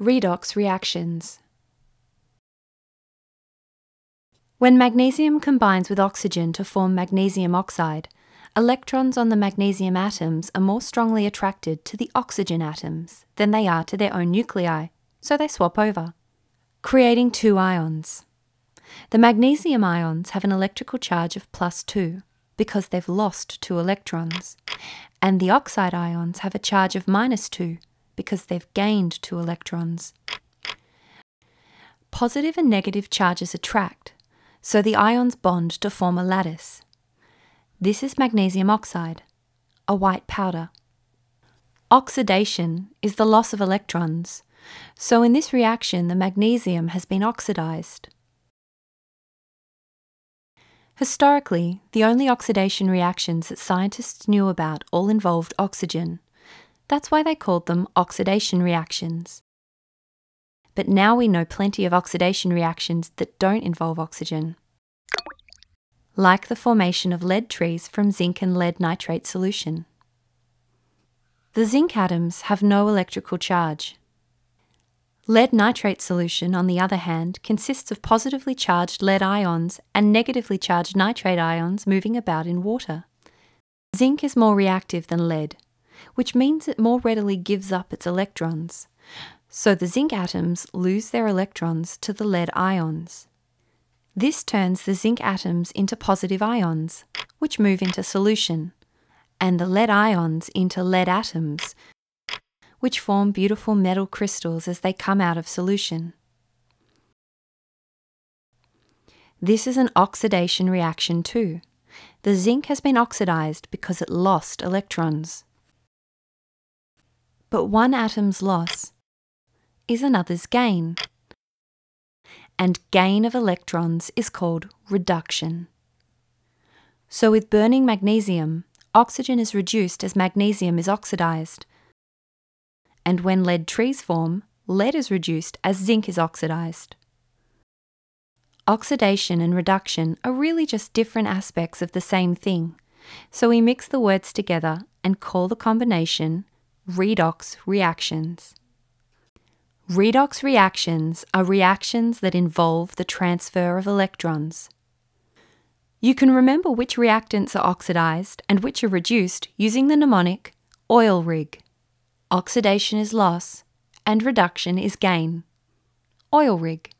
Redox reactions. When magnesium combines with oxygen to form magnesium oxide, electrons on the magnesium atoms are more strongly attracted to the oxygen atoms than they are to their own nuclei, so they swap over, creating two ions. The magnesium ions have an electrical charge of plus 2 because they've lost two electrons, and the oxide ions have a charge of minus 2 because they've gained two electrons. Positive and negative charges attract, so the ions bond to form a lattice. This is magnesium oxide, a white powder. Oxidation is the loss of electrons, so in this reaction the magnesium has been oxidized. Historically, the only oxidation reactions that scientists knew about all involved oxygen. That's why they called them oxidation reactions. But now we know plenty of oxidation reactions that don't involve oxygen. Like the formation of lead trees from zinc and lead nitrate solution. The zinc atoms have no electrical charge. Lead nitrate solution, on the other hand, consists of positively charged lead ions and negatively charged nitrate ions moving about in water. Zinc is more reactive than lead, which means it more readily gives up its electrons. So the zinc atoms lose their electrons to the lead ions. This turns the zinc atoms into positive ions, which move into solution, and the lead ions into lead atoms, which form beautiful metal crystals as they come out of solution. This is an oxidation reaction too. The zinc has been oxidized because it lost electrons. But one atom's loss is another's gain. And gain of electrons is called reduction. So with burning magnesium, oxygen is reduced as magnesium is oxidized. And when lead trees form, lead is reduced as zinc is oxidized. Oxidation and reduction are really just different aspects of the same thing, so we mix the words together and call the combination redox reactions. Redox reactions are reactions that involve the transfer of electrons. You can remember which reactants are oxidized and which are reduced using the mnemonic oil rig. Oxidation is loss and reduction is gain. Oil rig.